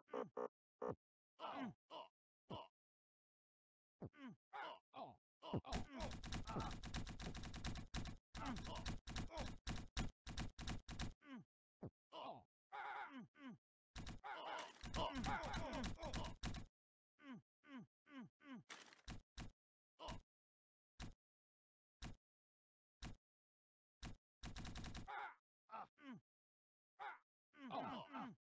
Oh, oh, oh.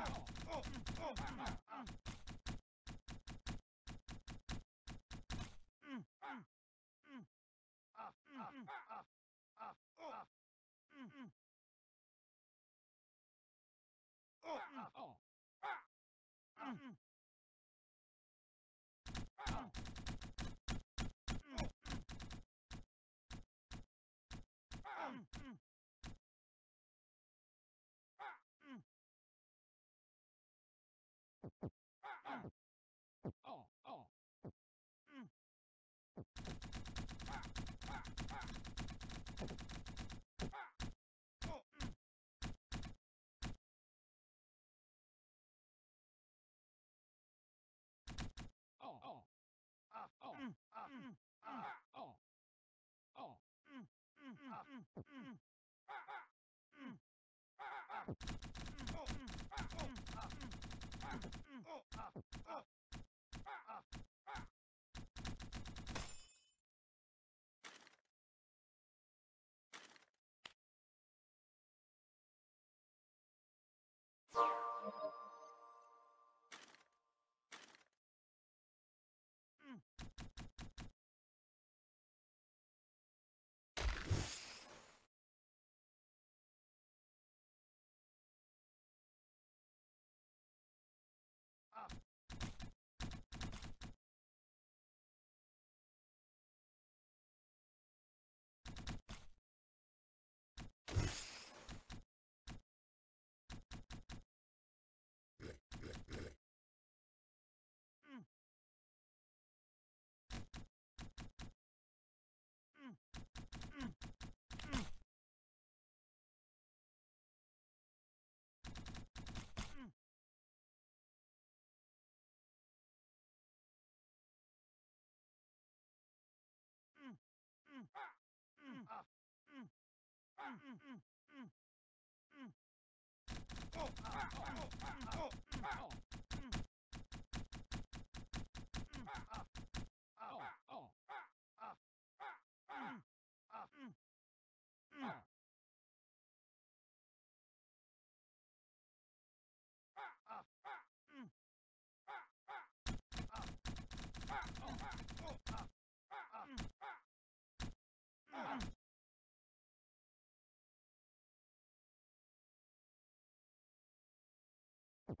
Ah, ah, ah, ah, Oh, oh, ah, oh, mm, ah, mm, ah, oh, oh, mm, mm, ah, mm, mm, ah, ah, mm, ah, ah, oh, ah, oh, ah, ah, oh, ah, Oh! Ah!